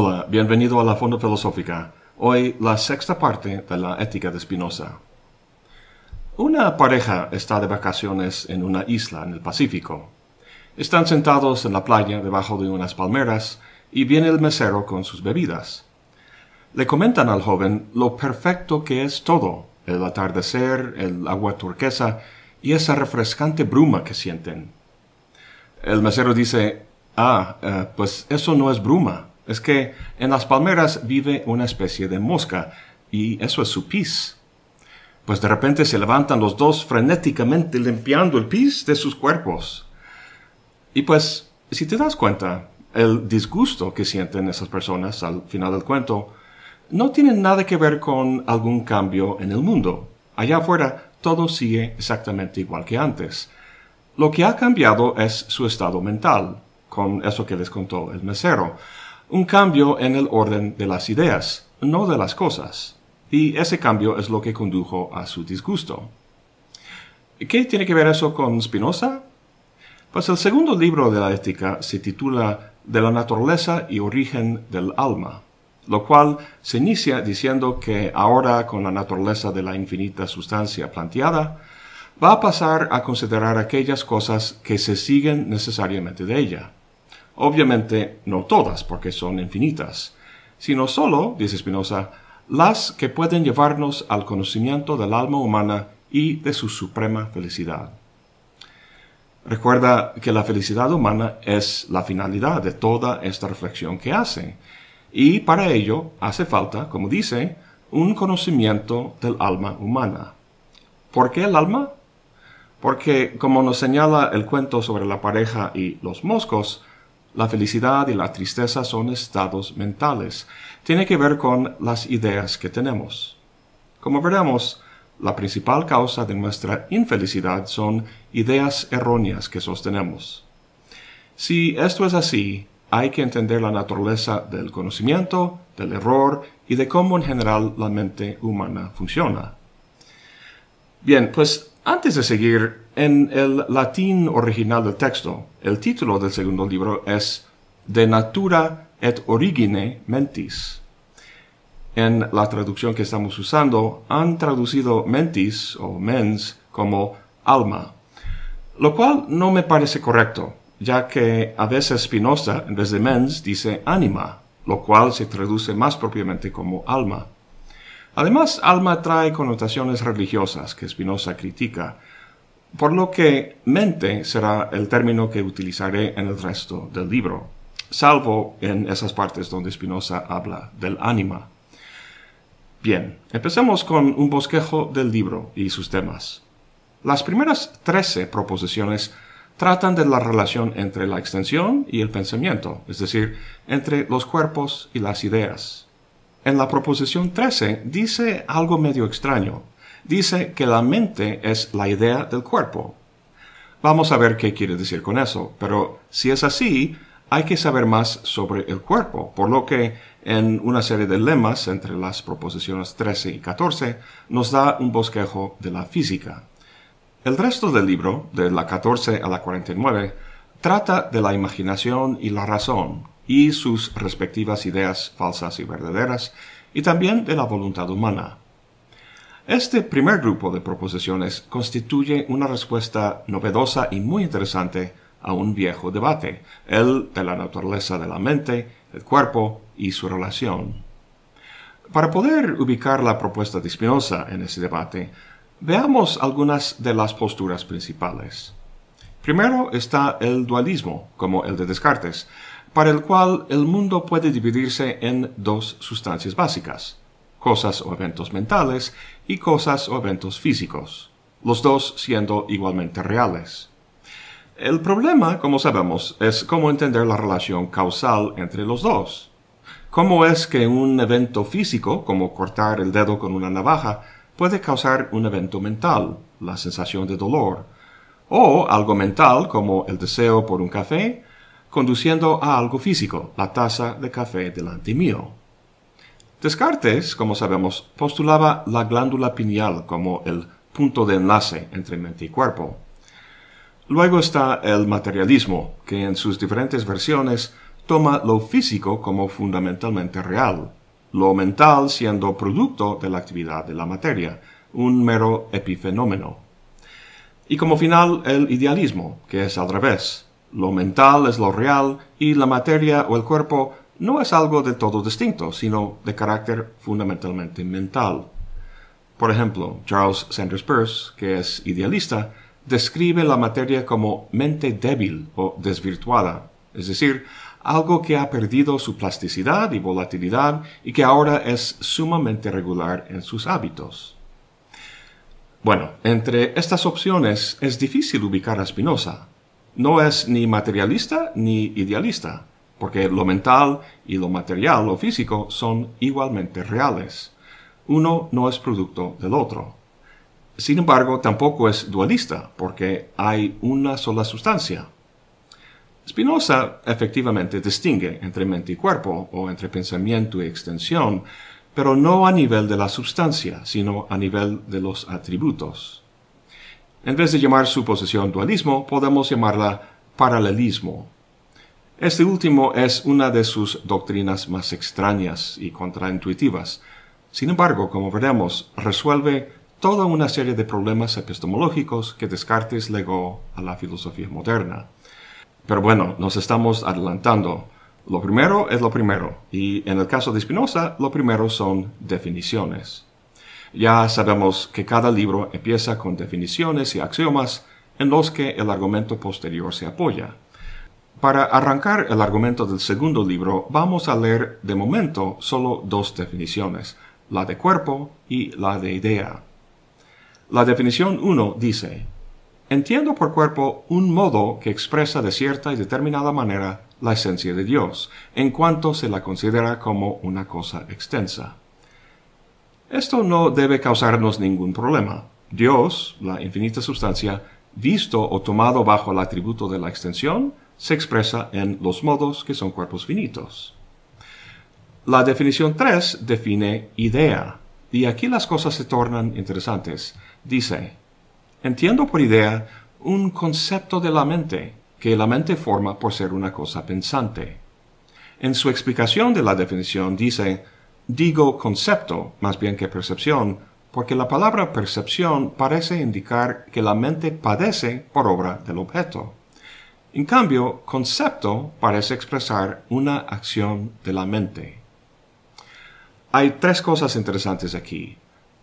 Hola, bienvenido a la Fonda Filosófica. Hoy la sexta parte de la Ética de Spinoza. Una pareja está de vacaciones en una isla en el Pacífico. Están sentados en la playa debajo de unas palmeras y viene el mesero con sus bebidas. Le comentan al joven lo perfecto que es todo, el atardecer, el agua turquesa y esa refrescante bruma que sienten. El mesero dice, ah, eh, pues eso no es bruma, es que en las palmeras vive una especie de mosca y eso es su pis. Pues de repente se levantan los dos frenéticamente limpiando el pis de sus cuerpos. Y pues, si te das cuenta, el disgusto que sienten esas personas al final del cuento no tiene nada que ver con algún cambio en el mundo. Allá afuera todo sigue exactamente igual que antes. Lo que ha cambiado es su estado mental, con eso que les contó el mesero un cambio en el orden de las ideas, no de las cosas. Y ese cambio es lo que condujo a su disgusto. ¿Qué tiene que ver eso con Spinoza? Pues el segundo libro de la ética se titula De la naturaleza y origen del alma, lo cual se inicia diciendo que ahora con la naturaleza de la infinita sustancia planteada, va a pasar a considerar aquellas cosas que se siguen necesariamente de ella. Obviamente no todas, porque son infinitas, sino solo, dice Spinoza, las que pueden llevarnos al conocimiento del alma humana y de su suprema felicidad. Recuerda que la felicidad humana es la finalidad de toda esta reflexión que hace, y para ello hace falta, como dice, un conocimiento del alma humana. ¿Por qué el alma? Porque, como nos señala el cuento sobre la pareja y los moscos, la felicidad y la tristeza son estados mentales. Tiene que ver con las ideas que tenemos. Como veremos, la principal causa de nuestra infelicidad son ideas erróneas que sostenemos. Si esto es así, hay que entender la naturaleza del conocimiento, del error y de cómo en general la mente humana funciona. Bien, pues antes de seguir, en el latín original del texto, el título del segundo libro es De natura et origine mentis. En la traducción que estamos usando, han traducido mentis o mens como alma, lo cual no me parece correcto, ya que a veces Spinoza, en vez de mens, dice anima, lo cual se traduce más propiamente como alma. Además, alma trae connotaciones religiosas que Spinoza critica, por lo que mente será el término que utilizaré en el resto del libro, salvo en esas partes donde Spinoza habla del ánima. Bien, empecemos con un bosquejo del libro y sus temas. Las primeras trece proposiciones tratan de la relación entre la extensión y el pensamiento, es decir, entre los cuerpos y las ideas en la proposición 13 dice algo medio extraño. Dice que la mente es la idea del cuerpo. Vamos a ver qué quiere decir con eso, pero si es así, hay que saber más sobre el cuerpo, por lo que en una serie de lemas entre las proposiciones 13 y 14 nos da un bosquejo de la física. El resto del libro, de la 14 a la 49, trata de la imaginación y la razón, y sus respectivas ideas falsas y verdaderas, y también de la voluntad humana. Este primer grupo de proposiciones constituye una respuesta novedosa y muy interesante a un viejo debate, el de la naturaleza de la mente, el cuerpo y su relación. Para poder ubicar la propuesta de Spinoza en ese debate, veamos algunas de las posturas principales. Primero está el dualismo, como el de Descartes, para el cual el mundo puede dividirse en dos sustancias básicas, cosas o eventos mentales y cosas o eventos físicos, los dos siendo igualmente reales. El problema, como sabemos, es cómo entender la relación causal entre los dos. ¿Cómo es que un evento físico, como cortar el dedo con una navaja, puede causar un evento mental, la sensación de dolor? O algo mental, como el deseo por un café, conduciendo a algo físico, la taza de café delante mío. Descartes, como sabemos, postulaba la glándula pineal como el punto de enlace entre mente y cuerpo. Luego está el materialismo, que en sus diferentes versiones toma lo físico como fundamentalmente real, lo mental siendo producto de la actividad de la materia, un mero epifenómeno. Y como final el idealismo, que es al revés. Lo mental es lo real y la materia o el cuerpo no es algo de todo distinto, sino de carácter fundamentalmente mental. Por ejemplo, Charles Sanders Peirce, que es idealista, describe la materia como mente débil o desvirtuada, es decir, algo que ha perdido su plasticidad y volatilidad y que ahora es sumamente regular en sus hábitos. Bueno, entre estas opciones es difícil ubicar a Spinoza. No es ni materialista ni idealista, porque lo mental y lo material o físico son igualmente reales. Uno no es producto del otro. Sin embargo, tampoco es dualista, porque hay una sola sustancia. Spinoza efectivamente distingue entre mente y cuerpo, o entre pensamiento y extensión, pero no a nivel de la sustancia, sino a nivel de los atributos. En vez de llamar su posición dualismo, podemos llamarla paralelismo. Este último es una de sus doctrinas más extrañas y contraintuitivas. Sin embargo, como veremos, resuelve toda una serie de problemas epistemológicos que Descartes legó a la filosofía moderna. Pero bueno, nos estamos adelantando. Lo primero es lo primero, y en el caso de Spinoza, lo primero son definiciones. Ya sabemos que cada libro empieza con definiciones y axiomas en los que el argumento posterior se apoya. Para arrancar el argumento del segundo libro, vamos a leer de momento solo dos definiciones, la de cuerpo y la de idea. La definición 1 dice, Entiendo por cuerpo un modo que expresa de cierta y determinada manera la esencia de Dios, en cuanto se la considera como una cosa extensa. Esto no debe causarnos ningún problema. Dios, la infinita sustancia, visto o tomado bajo el atributo de la extensión, se expresa en los modos que son cuerpos finitos. La definición 3 define idea, y aquí las cosas se tornan interesantes. Dice, entiendo por idea un concepto de la mente, que la mente forma por ser una cosa pensante. En su explicación de la definición dice, digo concepto más bien que percepción, porque la palabra percepción parece indicar que la mente padece por obra del objeto. En cambio, concepto parece expresar una acción de la mente. Hay tres cosas interesantes aquí.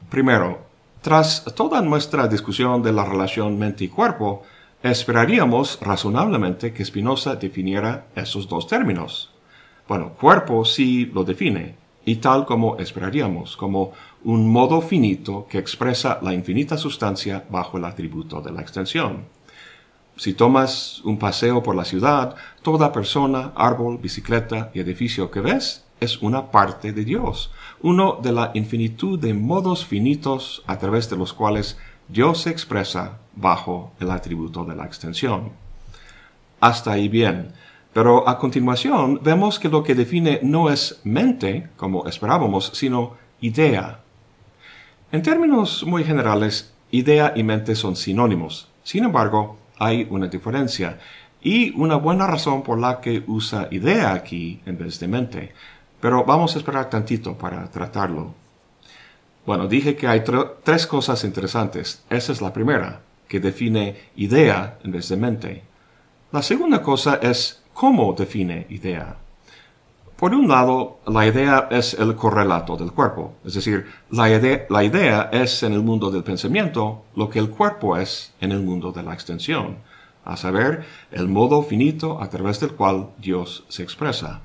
Primero, tras toda nuestra discusión de la relación mente y cuerpo, esperaríamos razonablemente que Spinoza definiera esos dos términos. Bueno, cuerpo sí lo define, y tal como esperaríamos, como un modo finito que expresa la infinita sustancia bajo el atributo de la extensión. Si tomas un paseo por la ciudad, toda persona, árbol, bicicleta y edificio que ves es una parte de Dios, uno de la infinitud de modos finitos a través de los cuales Dios se expresa bajo el atributo de la extensión. Hasta ahí bien, pero a continuación vemos que lo que define no es mente, como esperábamos, sino idea. En términos muy generales, idea y mente son sinónimos. Sin embargo, hay una diferencia y una buena razón por la que usa idea aquí en vez de mente. Pero vamos a esperar tantito para tratarlo. Bueno, dije que hay tres cosas interesantes. Esa es la primera, que define idea en vez de mente. La segunda cosa es cómo define idea. Por un lado, la idea es el correlato del cuerpo, es decir, la idea, es en el mundo del pensamiento lo que el cuerpo es en el mundo de la extensión, a saber, el modo finito a través del cual Dios se expresa.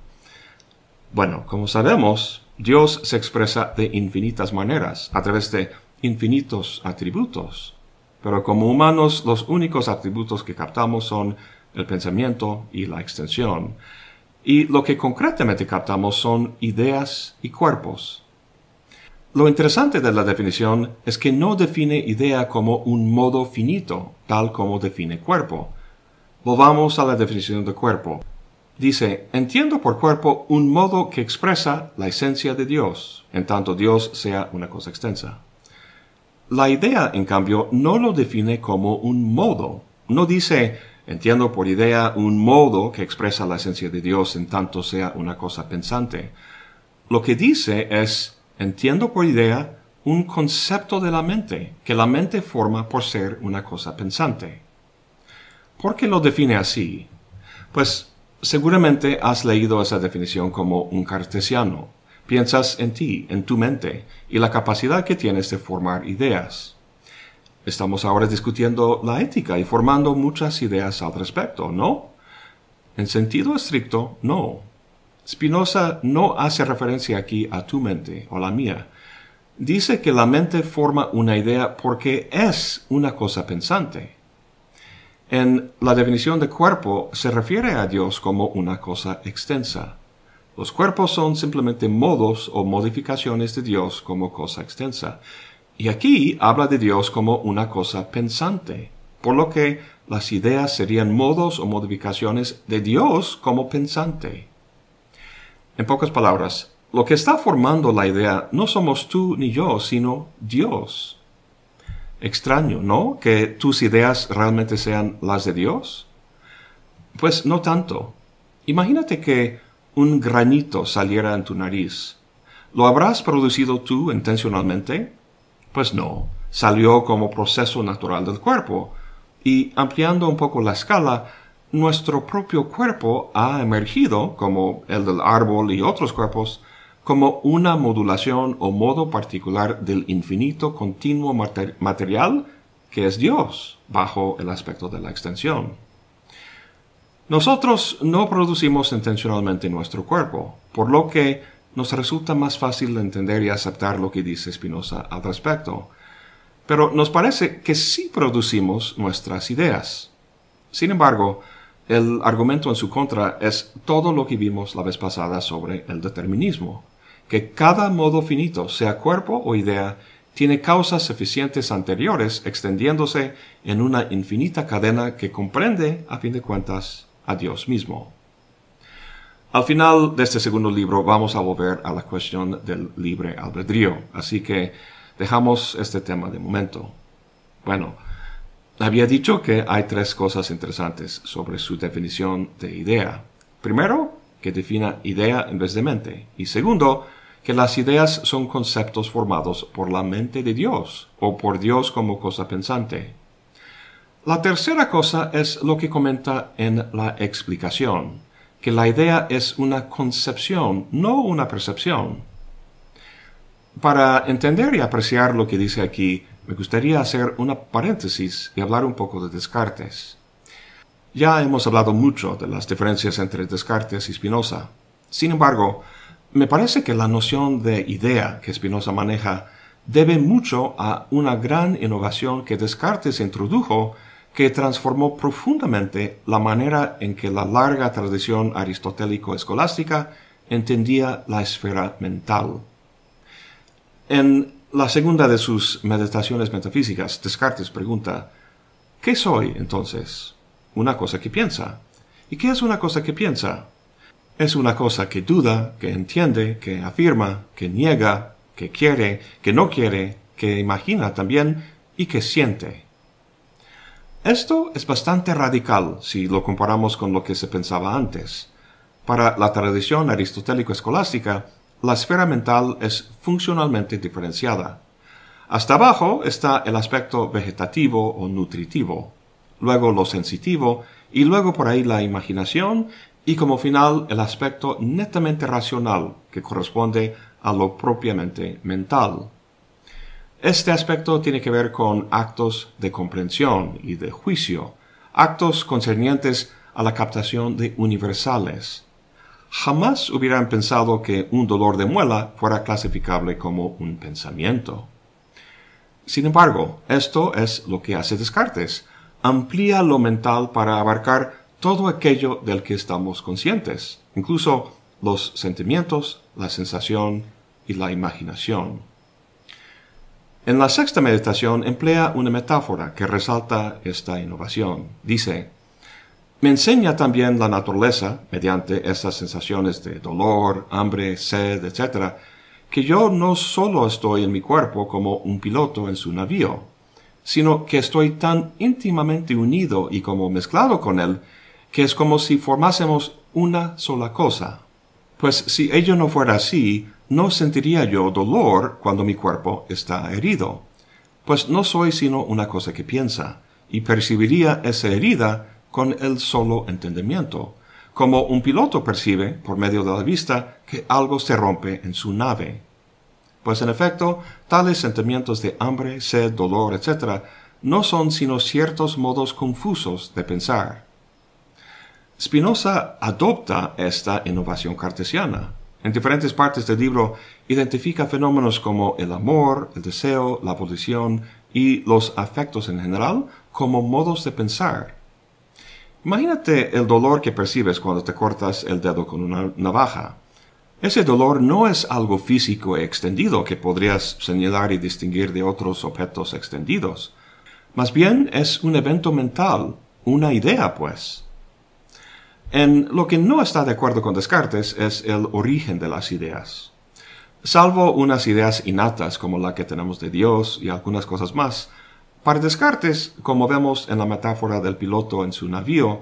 Bueno, como sabemos, Dios se expresa de infinitas maneras, a través de infinitos atributos. Pero como humanos, los únicos atributos que captamos son el pensamiento y la extensión. Y lo que concretamente captamos son ideas y cuerpos. Lo interesante de la definición es que no define idea como un modo finito, tal como define cuerpo. Volvamos a la definición de cuerpo. Dice, entiendo por cuerpo un modo que expresa la esencia de Dios, en tanto Dios sea una cosa extensa. La idea, en cambio, no lo define como un modo. No dice, Entiendo por idea un modo que expresa la esencia de Dios en tanto sea una cosa pensante. Lo que dice es, entiendo por idea un concepto de la mente que la mente forma por ser una cosa pensante. ¿Por qué lo define así? Pues seguramente has leído esa definición como un cartesiano. Piensas en ti, en tu mente, y la capacidad que tienes de formar ideas. Estamos ahora discutiendo la ética y formando muchas ideas al respecto, ¿no? En sentido estricto, no. Spinoza no hace referencia aquí a tu mente o la mía. Dice que la mente forma una idea porque es una cosa pensante. En la definición de cuerpo se refiere a Dios como una cosa extensa. Los cuerpos son simplemente modos o modificaciones de Dios como cosa extensa. Y aquí habla de Dios como una cosa pensante, por lo que las ideas serían modos o modificaciones de Dios como pensante. En pocas palabras, lo que está formando la idea no somos tú ni yo, sino Dios. Extraño, ¿no? Que tus ideas realmente sean las de Dios. Pues no tanto. Imagínate que un granito saliera en tu nariz. ¿Lo habrás producido tú intencionalmente? Pues no, salió como proceso natural del cuerpo. Y ampliando un poco la escala, nuestro propio cuerpo ha emergido, como el del árbol y otros cuerpos, como una modulación o modo particular del infinito continuo material que es Dios, bajo el aspecto de la extensión. Nosotros no producimos intencionalmente nuestro cuerpo, por lo que nos resulta más fácil entender y aceptar lo que dice Spinoza al respecto. Pero nos parece que sí producimos nuestras ideas. Sin embargo, el argumento en su contra es todo lo que vimos la vez pasada sobre el determinismo, que cada modo finito, sea cuerpo o idea, tiene causas suficientes anteriores extendiéndose en una infinita cadena que comprende, a fin de cuentas, a Dios mismo. Al final de este segundo libro vamos a volver a la cuestión del libre albedrío, así que dejamos este tema de momento. Bueno, había dicho que hay tres cosas interesantes sobre su definición de idea. Primero, que defina idea en vez de mente. Y segundo, que las ideas son conceptos formados por la mente de Dios o por Dios como cosa pensante. La tercera cosa es lo que comenta en la explicación que la idea es una concepción, no una percepción. Para entender y apreciar lo que dice aquí, me gustaría hacer una paréntesis y hablar un poco de Descartes. Ya hemos hablado mucho de las diferencias entre Descartes y Spinoza. Sin embargo, me parece que la noción de idea que Spinoza maneja debe mucho a una gran innovación que Descartes introdujo que transformó profundamente la manera en que la larga tradición aristotélico-escolástica entendía la esfera mental. En la segunda de sus meditaciones metafísicas, Descartes pregunta, ¿qué soy entonces? Una cosa que piensa. ¿Y qué es una cosa que piensa? Es una cosa que duda, que entiende, que afirma, que niega, que quiere, que no quiere, que imagina también y que siente. Esto es bastante radical si lo comparamos con lo que se pensaba antes. Para la tradición aristotélico-escolástica, la esfera mental es funcionalmente diferenciada. Hasta abajo está el aspecto vegetativo o nutritivo, luego lo sensitivo y luego por ahí la imaginación y como final el aspecto netamente racional que corresponde a lo propiamente mental. Este aspecto tiene que ver con actos de comprensión y de juicio, actos concernientes a la captación de universales. Jamás hubieran pensado que un dolor de muela fuera clasificable como un pensamiento. Sin embargo, esto es lo que hace Descartes. Amplía lo mental para abarcar todo aquello del que estamos conscientes, incluso los sentimientos, la sensación y la imaginación. En la sexta meditación emplea una metáfora que resalta esta innovación. Dice, me enseña también la naturaleza, mediante estas sensaciones de dolor, hambre, sed, etc., que yo no solo estoy en mi cuerpo como un piloto en su navío, sino que estoy tan íntimamente unido y como mezclado con Él, que es como si formásemos una sola cosa. Pues si ello no fuera así, no sentiría yo dolor cuando mi cuerpo está herido, pues no soy sino una cosa que piensa, y percibiría esa herida con el solo entendimiento, como un piloto percibe, por medio de la vista, que algo se rompe en su nave. Pues en efecto, tales sentimientos de hambre, sed, dolor, etc., no son sino ciertos modos confusos de pensar. Spinoza adopta esta innovación cartesiana. En diferentes partes del libro identifica fenómenos como el amor, el deseo, la posición y los afectos en general como modos de pensar. Imagínate el dolor que percibes cuando te cortas el dedo con una navaja. Ese dolor no es algo físico extendido que podrías señalar y distinguir de otros objetos extendidos. Más bien es un evento mental, una idea, pues. En lo que no está de acuerdo con Descartes es el origen de las ideas. Salvo unas ideas innatas como la que tenemos de Dios y algunas cosas más, para Descartes, como vemos en la metáfora del piloto en su navío,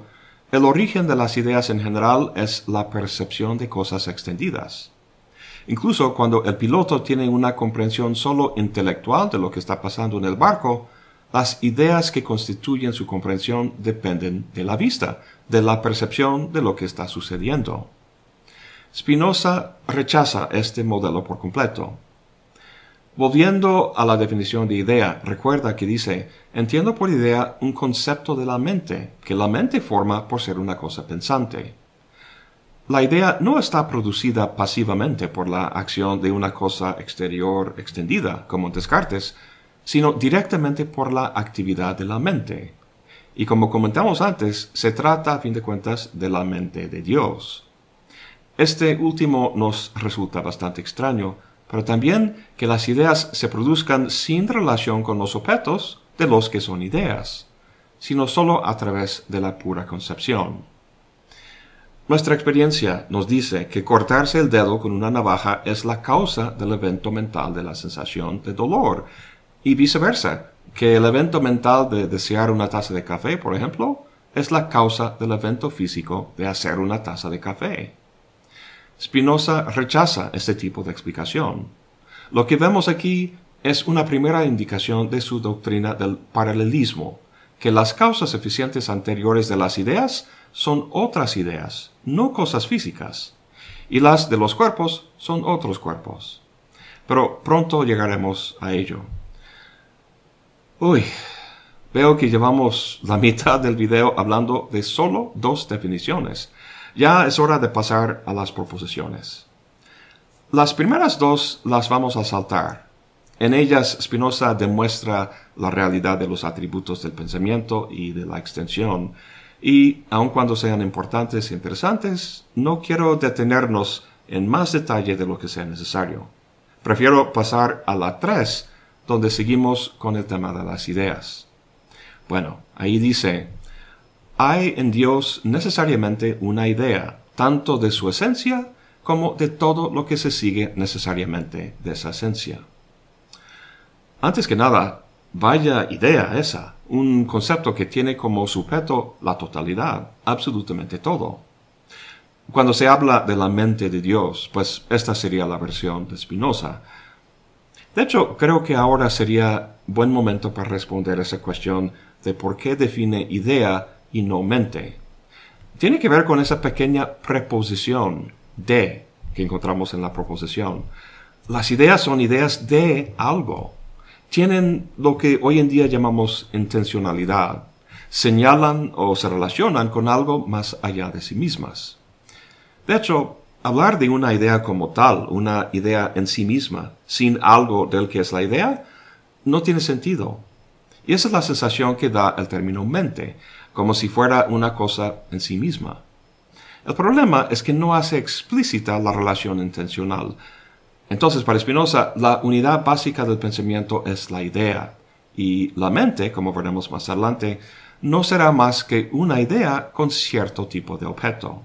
el origen de las ideas en general es la percepción de cosas extendidas. Incluso cuando el piloto tiene una comprensión solo intelectual de lo que está pasando en el barco, las ideas que constituyen su comprensión dependen de la vista, de la percepción de lo que está sucediendo. Spinoza rechaza este modelo por completo. Volviendo a la definición de idea, recuerda que dice, entiendo por idea un concepto de la mente, que la mente forma por ser una cosa pensante. La idea no está producida pasivamente por la acción de una cosa exterior extendida, como Descartes, sino directamente por la actividad de la mente. Y como comentamos antes, se trata a fin de cuentas de la mente de Dios. Este último nos resulta bastante extraño, pero también que las ideas se produzcan sin relación con los objetos de los que son ideas, sino solo a través de la pura concepción. Nuestra experiencia nos dice que cortarse el dedo con una navaja es la causa del evento mental de la sensación de dolor, y viceversa, que el evento mental de desear una taza de café, por ejemplo, es la causa del evento físico de hacer una taza de café. Spinoza rechaza este tipo de explicación. Lo que vemos aquí es una primera indicación de su doctrina del paralelismo, que las causas eficientes anteriores de las ideas son otras ideas, no cosas físicas, y las de los cuerpos son otros cuerpos. Pero pronto llegaremos a ello. Uy, veo que llevamos la mitad del video hablando de solo dos definiciones. Ya es hora de pasar a las proposiciones. Las primeras dos las vamos a saltar. En ellas Spinoza demuestra la realidad de los atributos del pensamiento y de la extensión, y aun cuando sean importantes e interesantes, no quiero detenernos en más detalle de lo que sea necesario. Prefiero pasar a la 3, donde seguimos con el tema de las ideas. Bueno, ahí dice, hay en Dios necesariamente una idea, tanto de su esencia como de todo lo que se sigue necesariamente de esa esencia. Antes que nada, vaya idea esa, un concepto que tiene como sujeto la totalidad, absolutamente todo. Cuando se habla de la mente de Dios, pues esta sería la versión de Spinoza, de hecho, creo que ahora sería buen momento para responder esa cuestión de por qué define idea y no mente. Tiene que ver con esa pequeña preposición de que encontramos en la proposición. Las ideas son ideas de algo. Tienen lo que hoy en día llamamos intencionalidad. Señalan o se relacionan con algo más allá de sí mismas. De hecho, hablar de una idea como tal, una idea en sí misma, sin algo del que es la idea, no tiene sentido. Y esa es la sensación que da el término mente, como si fuera una cosa en sí misma. El problema es que no hace explícita la relación intencional. Entonces, para Spinoza, la unidad básica del pensamiento es la idea, y la mente, como veremos más adelante, no será más que una idea con cierto tipo de objeto.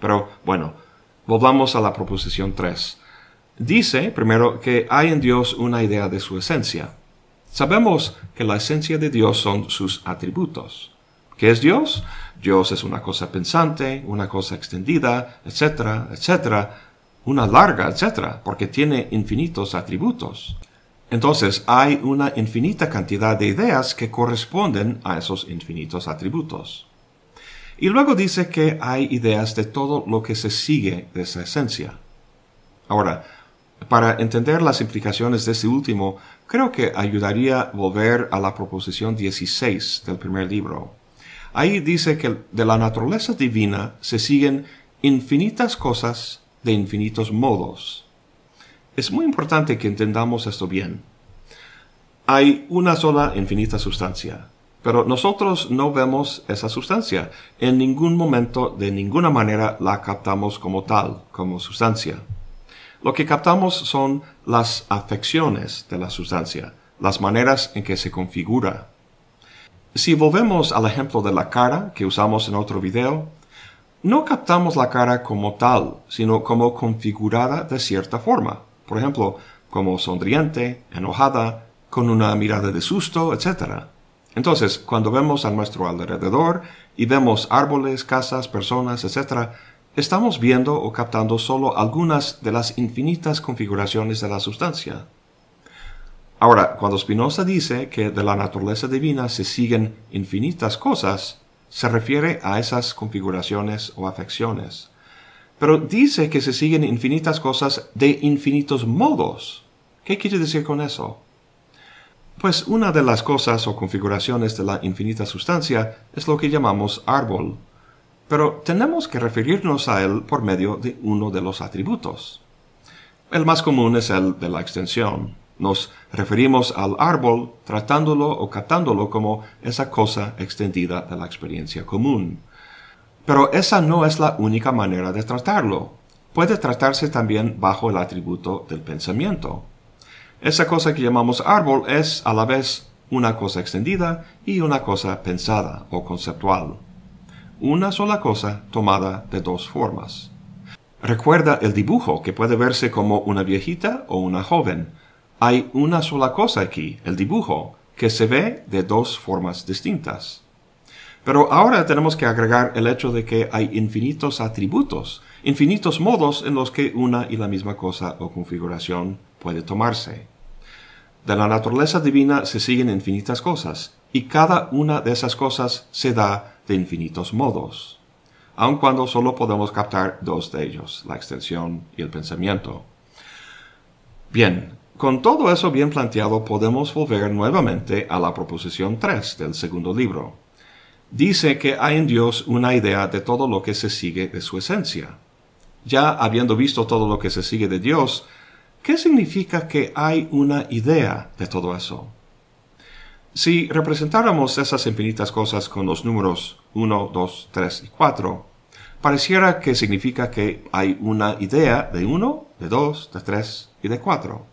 Pero, bueno, Volvamos a la proposición 3. Dice, primero, que hay en Dios una idea de su esencia. Sabemos que la esencia de Dios son sus atributos. ¿Qué es Dios? Dios es una cosa pensante, una cosa extendida, etcétera, etcétera, una larga, etcétera, porque tiene infinitos atributos. Entonces hay una infinita cantidad de ideas que corresponden a esos infinitos atributos. Y luego dice que hay ideas de todo lo que se sigue de esa esencia. Ahora, para entender las implicaciones de este último, creo que ayudaría volver a la proposición 16 del primer libro. Ahí dice que de la naturaleza divina se siguen infinitas cosas de infinitos modos. Es muy importante que entendamos esto bien. Hay una sola infinita sustancia, pero nosotros no vemos esa sustancia. En ningún momento, de ninguna manera, la captamos como tal, como sustancia. Lo que captamos son las afecciones de la sustancia, las maneras en que se configura. Si volvemos al ejemplo de la cara que usamos en otro video, no captamos la cara como tal, sino como configurada de cierta forma. Por ejemplo, como sonriente, enojada, con una mirada de susto, etc. Entonces, cuando vemos a nuestro alrededor y vemos árboles, casas, personas, etc., estamos viendo o captando solo algunas de las infinitas configuraciones de la sustancia. Ahora, cuando Spinoza dice que de la naturaleza divina se siguen infinitas cosas, se refiere a esas configuraciones o afecciones. Pero dice que se siguen infinitas cosas de infinitos modos. ¿Qué quiere decir con eso? Pues una de las cosas o configuraciones de la infinita sustancia es lo que llamamos árbol pero tenemos que referirnos a él por medio de uno de los atributos. El más común es el de la extensión. Nos referimos al árbol tratándolo o captándolo como esa cosa extendida de la experiencia común. Pero esa no es la única manera de tratarlo. Puede tratarse también bajo el atributo del pensamiento. Esa cosa que llamamos árbol es a la vez una cosa extendida y una cosa pensada o conceptual una sola cosa tomada de dos formas. Recuerda el dibujo que puede verse como una viejita o una joven. Hay una sola cosa aquí, el dibujo, que se ve de dos formas distintas. Pero ahora tenemos que agregar el hecho de que hay infinitos atributos, infinitos modos en los que una y la misma cosa o configuración puede tomarse. De la naturaleza divina se siguen infinitas cosas, y cada una de esas cosas se da de infinitos modos, aun cuando solo podemos captar dos de ellos, la extensión y el pensamiento. Bien, con todo eso bien planteado podemos volver nuevamente a la proposición 3 del segundo libro. Dice que hay en Dios una idea de todo lo que se sigue de su esencia. Ya habiendo visto todo lo que se sigue de Dios, ¿qué significa que hay una idea de todo eso? Si representáramos esas infinitas cosas con los números 1, 2, 3 y 4, pareciera que significa que hay una idea de 1, de 2, de 3 y de 4.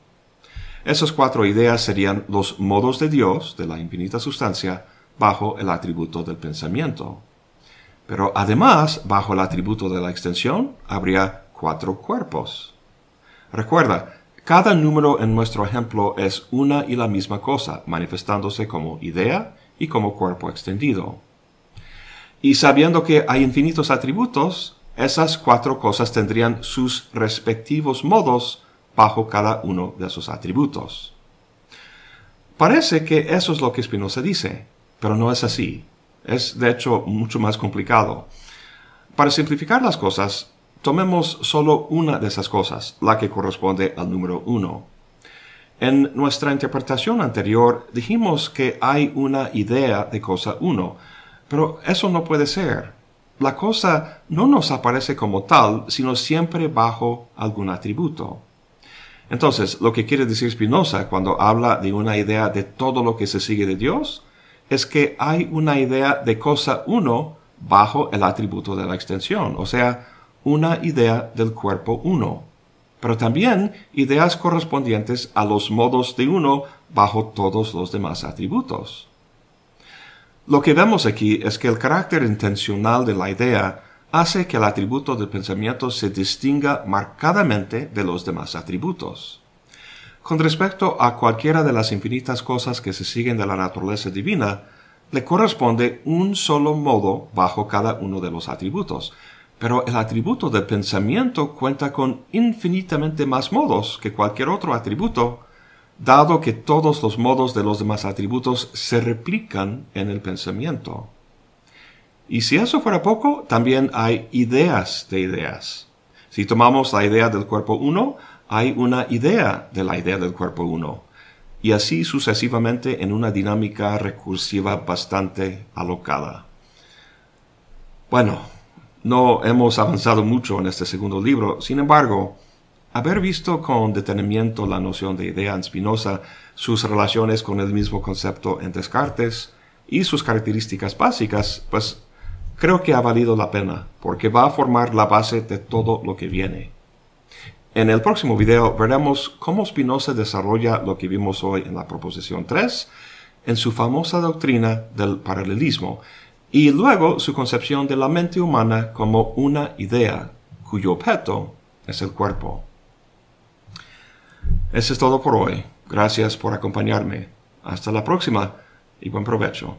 Esas cuatro ideas serían los modos de Dios, de la infinita sustancia, bajo el atributo del pensamiento. Pero además, bajo el atributo de la extensión, habría cuatro cuerpos. Recuerda, cada número en nuestro ejemplo es una y la misma cosa, manifestándose como idea y como cuerpo extendido. Y sabiendo que hay infinitos atributos, esas cuatro cosas tendrían sus respectivos modos bajo cada uno de esos atributos. Parece que eso es lo que Spinoza dice, pero no es así. Es de hecho mucho más complicado. Para simplificar las cosas, Tomemos solo una de esas cosas, la que corresponde al número uno. En nuestra interpretación anterior dijimos que hay una idea de cosa uno, pero eso no puede ser. La cosa no nos aparece como tal, sino siempre bajo algún atributo. Entonces, lo que quiere decir Spinoza cuando habla de una idea de todo lo que se sigue de Dios, es que hay una idea de cosa uno bajo el atributo de la extensión, o sea, una idea del cuerpo uno, pero también ideas correspondientes a los modos de uno bajo todos los demás atributos. Lo que vemos aquí es que el carácter intencional de la idea hace que el atributo del pensamiento se distinga marcadamente de los demás atributos. Con respecto a cualquiera de las infinitas cosas que se siguen de la naturaleza divina, le corresponde un solo modo bajo cada uno de los atributos, pero el atributo del pensamiento cuenta con infinitamente más modos que cualquier otro atributo, dado que todos los modos de los demás atributos se replican en el pensamiento. Y si eso fuera poco, también hay ideas de ideas. Si tomamos la idea del cuerpo 1, hay una idea de la idea del cuerpo 1, y así sucesivamente en una dinámica recursiva bastante alocada. Bueno, no hemos avanzado mucho en este segundo libro, sin embargo, haber visto con detenimiento la noción de idea en Spinoza, sus relaciones con el mismo concepto en Descartes y sus características básicas, pues creo que ha valido la pena, porque va a formar la base de todo lo que viene. En el próximo video veremos cómo Spinoza desarrolla lo que vimos hoy en la proposición 3, en su famosa doctrina del paralelismo, y luego su concepción de la mente humana como una idea cuyo objeto es el cuerpo. Eso es todo por hoy. Gracias por acompañarme. Hasta la próxima y buen provecho.